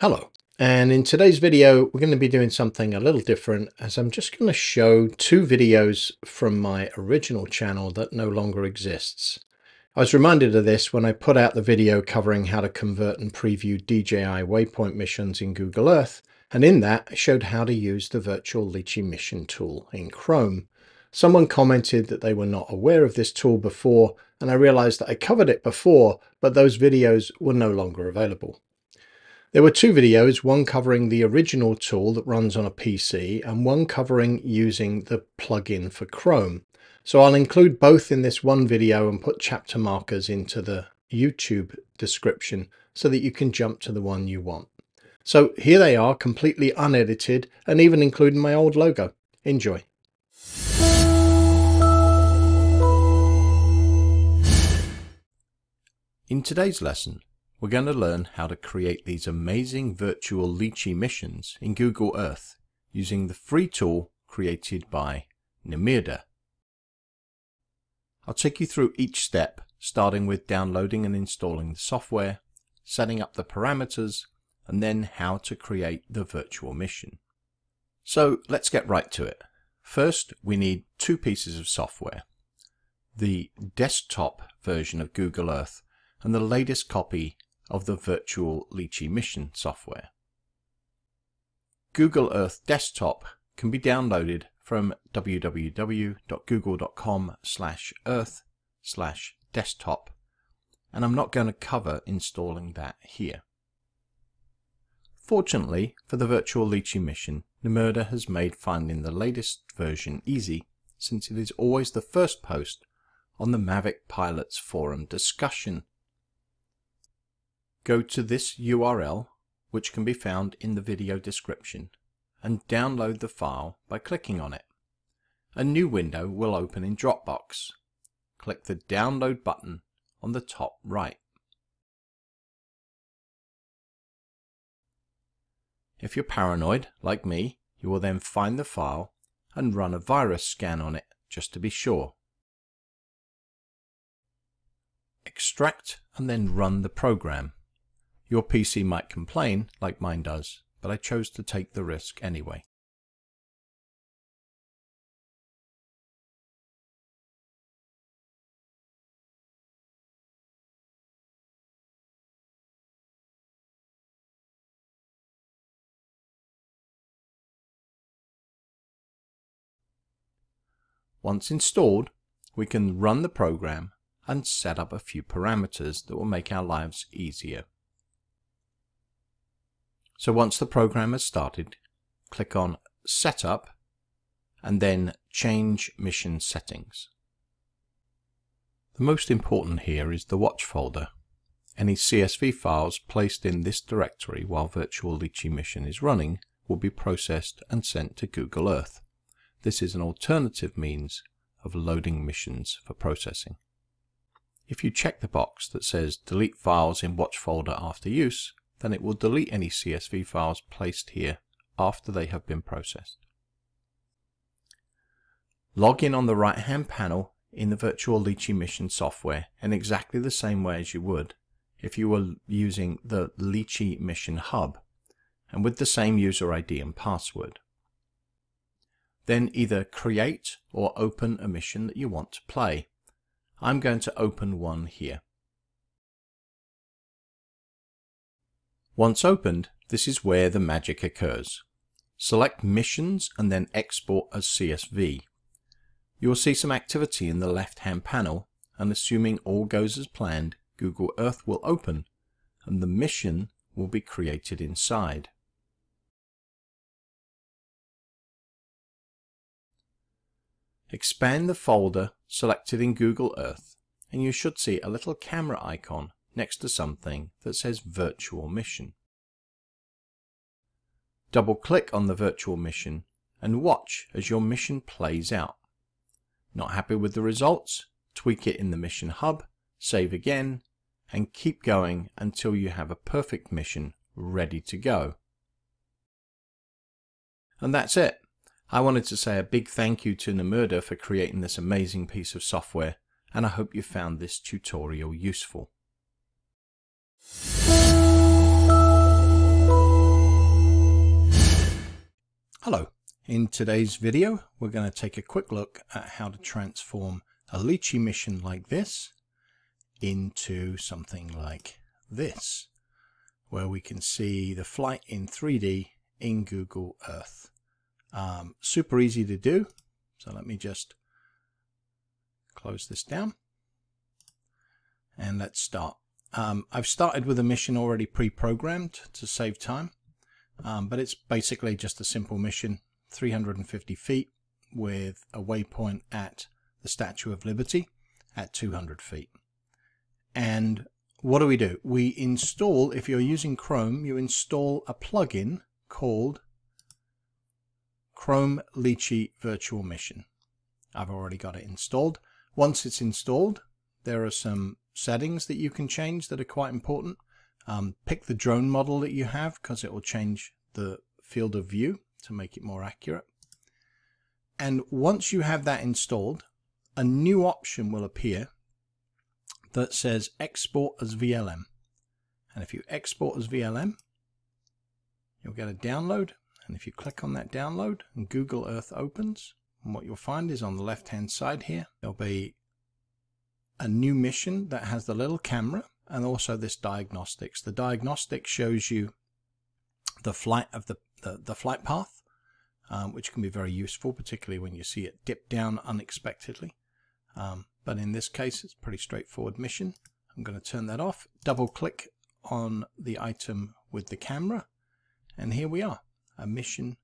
Hello, and in today's video we're going to be doing something a little different as I'm just going to show two videos from my original channel that no longer exists. I was reminded of this when I put out the video covering how to convert and preview DJI waypoint missions in Google Earth, and in that I showed how to use the Virtual Litchi Mission tool in Chrome. Someone commented that they were not aware of this tool before, and I realized that I covered it before, but those videos were no longer available. There were two videos, one covering the original tool that runs on a PC and one covering using the plugin for Chrome. So I'll include both in this one video and put chapter markers into the YouTube description so that you can jump to the one you want. So here they are, completely unedited and even including my old logo. Enjoy. In today's lesson, we're going to learn how to create these amazing virtual Litchi missions in Google Earth using the free tool created by Nimirda. I'll take you through each step, starting with downloading and installing the software, setting up the parameters, and then how to create the virtual mission. So let's get right to it. First, we need two pieces of software. The desktop version of Google Earth and the latest copy of the virtual Litchi mission software. Google Earth Desktop can be downloaded from www.google.com slash earth slash desktop and I'm not going to cover installing that here. Fortunately for the virtual Litchi mission, Nimirda has made finding the latest version easy since it is always the first post on the Mavic Pilots forum discussion Go to this URL, which can be found in the video description, and download the file by clicking on it. A new window will open in Dropbox. Click the Download button on the top right. If you're paranoid, like me, you will then find the file and run a virus scan on it just to be sure. Extract and then run the program. Your PC might complain, like mine does, but I chose to take the risk anyway. Once installed, we can run the program and set up a few parameters that will make our lives easier. So once the program has started, click on Setup and then Change Mission Settings. The most important here is the watch folder. Any CSV files placed in this directory while Virtual Litchi Mission is running will be processed and sent to Google Earth. This is an alternative means of loading missions for processing. If you check the box that says Delete Files in Watch Folder After Use, then it will delete any CSV files placed here after they have been processed. Log in on the right hand panel in the Virtual Litchi Mission software in exactly the same way as you would if you were using the Litchi Mission Hub and with the same user ID and password. Then either create or open a mission that you want to play. I'm going to open one here. Once opened, this is where the magic occurs. Select Missions and then Export as CSV. You will see some activity in the left-hand panel, and assuming all goes as planned, Google Earth will open, and the mission will be created inside. Expand the folder selected in Google Earth, and you should see a little camera icon next to something that says Virtual Mission. Double click on the virtual mission and watch as your mission plays out. Not happy with the results? Tweak it in the Mission Hub, save again, and keep going until you have a perfect mission ready to go. And that's it. I wanted to say a big thank you to Nimirda for creating this amazing piece of software, and I hope you found this tutorial useful. Hello. In today's video, we're going to take a quick look at how to transform a Litchi mission like this into something like this, where we can see the flight in 3D in Google Earth. Um, super easy to do. So let me just close this down and let's start. Um, I've started with a mission already pre-programmed to save time. Um, but it's basically just a simple mission, 350 feet with a waypoint at the Statue of Liberty at 200 feet. And what do we do? We install, if you're using Chrome, you install a plugin called Chrome Litchi Virtual Mission. I've already got it installed. Once it's installed, there are some settings that you can change that are quite important. Um, pick the drone model that you have because it will change the field of view to make it more accurate. And once you have that installed, a new option will appear that says export as VLM. And if you export as VLM, you'll get a download. And if you click on that download and Google Earth opens, and what you'll find is on the left hand side here, there'll be a new mission that has the little camera and also this diagnostics. The diagnostics shows you the flight of the, the, the flight path, um, which can be very useful, particularly when you see it dip down unexpectedly. Um, but in this case, it's pretty straightforward mission. I'm going to turn that off, double click on the item with the camera, and here we are, a mission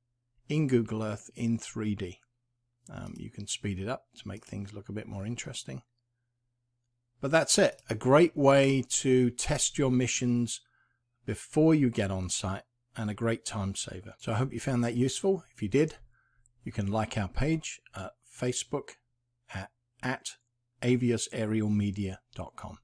in Google Earth in 3D. Um, you can speed it up to make things look a bit more interesting. But that's it. A great way to test your missions before you get on site and a great time saver. So I hope you found that useful. If you did, you can like our page at Facebook at, at aviosaerialmedia.com.